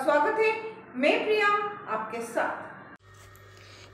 स्वागत है मैं प्रिया आपके साथ।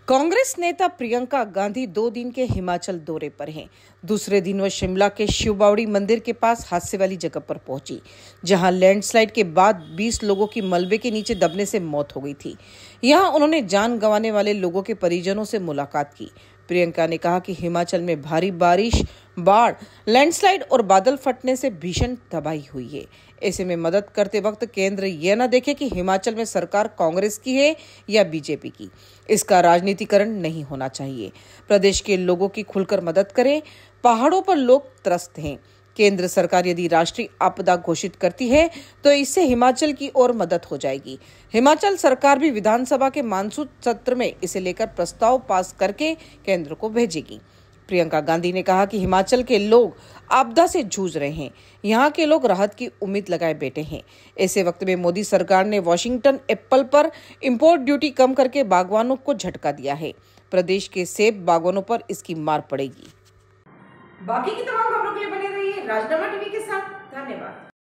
कांग्रेस नेता प्रियंका गांधी दो दिन के हिमाचल दौरे पर हैं। दूसरे दिन वह शिमला के शिवबावड़ी मंदिर के पास हादसे वाली जगह पर पहुँची, जहाँ लैंडस्लाइड के बाद 20 लोगों की मलबे के नीचे दबने से मौत हो गई थी। यहाँ उन्होंने जान गंवाने वाले लोगों के परिजनों से मुलाकात की। प्रियंका ने कहा कि हिमाचल में भारी बारिश, बाढ़ लैंडस्लाइड और बादल फटने से भीषण तबाही हुई है। ऐसे में मदद करते वक्त केंद्र यह न देखे कि हिमाचल में सरकार कांग्रेस की है या बीजेपी की। इसका राजनीतिकरण नहीं होना चाहिए। प्रदेश के लोगों की खुलकर मदद करें। पहाड़ों पर लोग त्रस्त हैं। केंद्र सरकार यदि राष्ट्रीय आपदा घोषित करती है तो इससे हिमाचल की ओर मदद हो जाएगी। हिमाचल सरकार भी विधानसभा के मानसून सत्र में इसे लेकर प्रस्ताव पास करके केंद्र को भेजेगी। प्रियंका गांधी ने कहा कि हिमाचल के लोग आपदा से जूझ रहे हैं। यहाँ के लोग राहत की उम्मीद लगाए बैठे हैं। ऐसे वक्त में मोदी सरकार ने वॉशिंगटन एप्पल पर इंपोर्ट ड्यूटी कम करके बागवानों को झटका दिया है। प्रदेश के सेब बागवानों पर इसकी मार पड़ेगी। बाकी की तमाम खबरों के लिए बने रहिए राजनामा टीवी के साथ। धन्यवाद।